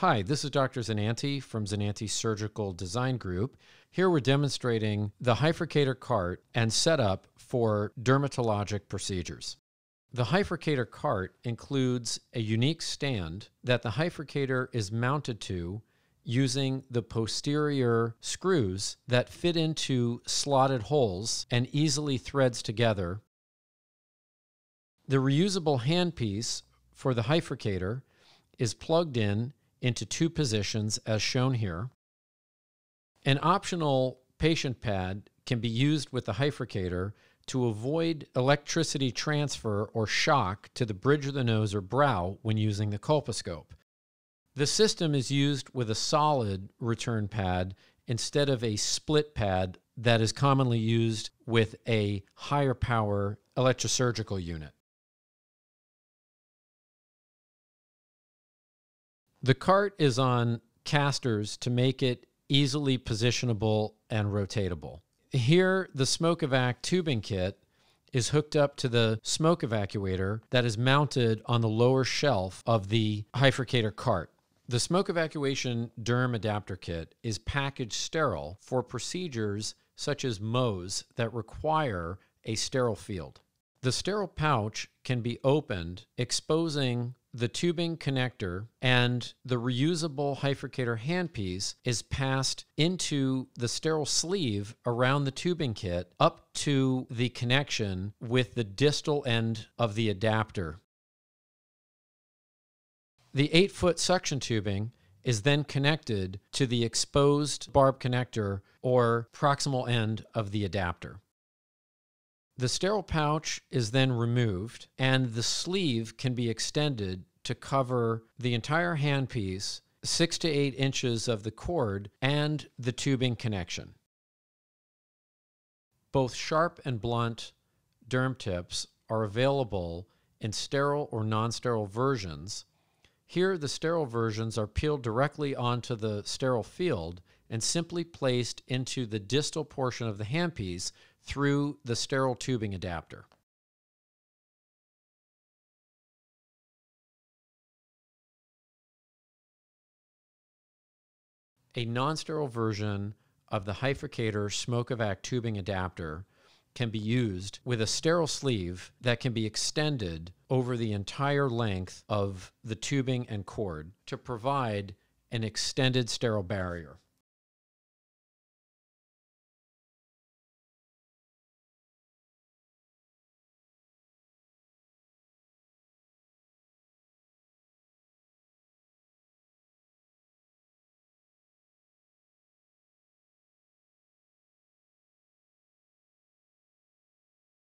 Hi, this is Dr. Zinnanti from Zinnanti Surgical Design Group. Here we're demonstrating the Hyfrecator cart and setup for dermatologic procedures. The Hyfrecator cart includes a unique stand that the Hyfrecator is mounted to using the posterior screws that fit into slotted holes and easily threads together. The reusable handpiece for the Hyfrecator is plugged in into two positions as shown here. An optional patient pad can be used with the Hyfrecator to avoid electricity transfer or shock to the bridge of the nose or brow when using the colposcope. The system is used with a solid return pad instead of a split pad that is commonly used with a higher power electrosurgical unit. The cart is on casters to make it easily positionable and rotatable. Here, the smoke evac tubing kit is hooked up to the smoke evacuator that is mounted on the lower shelf of the Hyfrecator cart. The smoke evacuation derm adapter kit is packaged sterile for procedures such as Mohs that require a sterile field. The sterile pouch can be opened, exposing the tubing connector and the reusable Hyfrecator handpiece is passed into the sterile sleeve around the tubing kit up to the connection with the distal end of the adapter. The 8 foot suction tubing is then connected to the exposed barb connector or proximal end of the adapter. The sterile pouch is then removed, and the sleeve can be extended to cover the entire handpiece, six to eight inches of the cord, and the tubing connection. Both sharp and blunt derm tips are available in sterile or non sterile versions. Here, the sterile versions are peeled directly onto the sterile field and simply placed into the distal portion of the handpiece through the sterile tubing adapter. A non-sterile version of the Hyfrecator SmokeEvac tubing adapter can be used with a sterile sleeve that can be extended over the entire length of the tubing and cord to provide an extended sterile barrier.